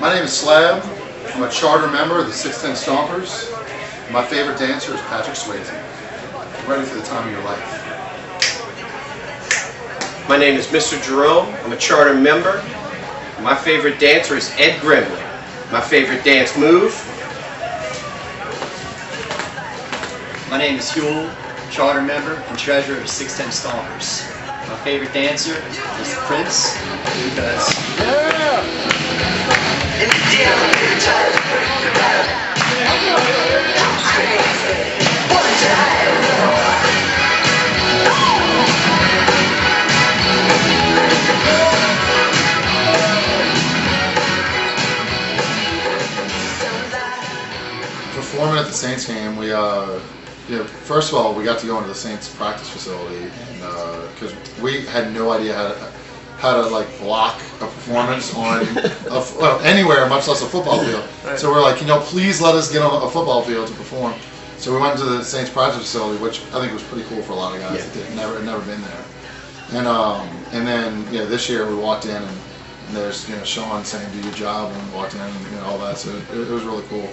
My name is Slab. I'm a charter member of the 610 Stompers. My favorite dancer is Patrick Swayze. Get ready for the time of your life. My name is Mr. Jerome. I'm a charter member. My favorite dancer is Ed Grimley. My favorite dance move. My name is Huel, charter member and treasurer of 610 Stompers. My favorite dancer is Prince because Performing the Saints game, we uh, you know, first of all, we got to go into the Saints practice facility, and because we had no idea how to how to like block a performance on a, well, anywhere, much less a football field. So we're like, you know, please let us get on a football field to perform. So we went to the Saints practice facility, which I think was pretty cool for a lot of guys that did, never had never been there. And um, and then you know, this year we walked in and, and there's you know Sean saying do your job and walked in and you know, all that. So it, it was really cool.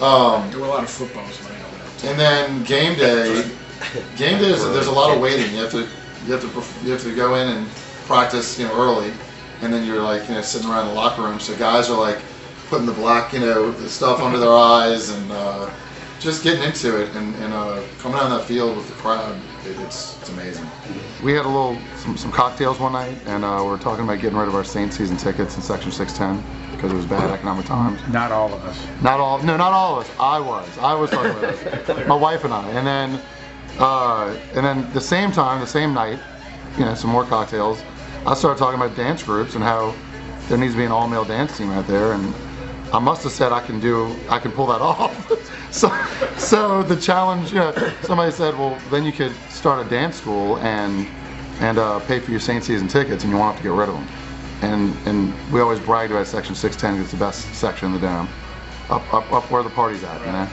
Um, There were a lot of footballs when I went and then game day, game day is there's a lot of waiting. You have to you have to you have to go in and practice you know early, and then you're like you know sitting around the locker room. So guys are like putting the black you know the stuff under their eyes and uh, just getting into it and, and uh, coming out on that field with the crowd. It, it's it's amazing. We had a little some, some cocktails one night, and uh, we were talking about getting rid of our Saints season tickets in Section 610 because it was bad economic times. Not all of us. Not all, no, not all of us. I was, I was talking about us. My wife and I, and then, uh, and then the same time, the same night, you know, some more cocktails. I started talking about dance groups and how there needs to be an all-male dance team out there, and I must have said I can do, I can pull that off. so, so the challenge, you know, somebody said, well, then you could start a dance school and and uh, pay for your Saint season tickets, and you won't have to get rid of them. And and we always brag about Section 610 because it's the best section in the dome, up up up where the party's at, you know.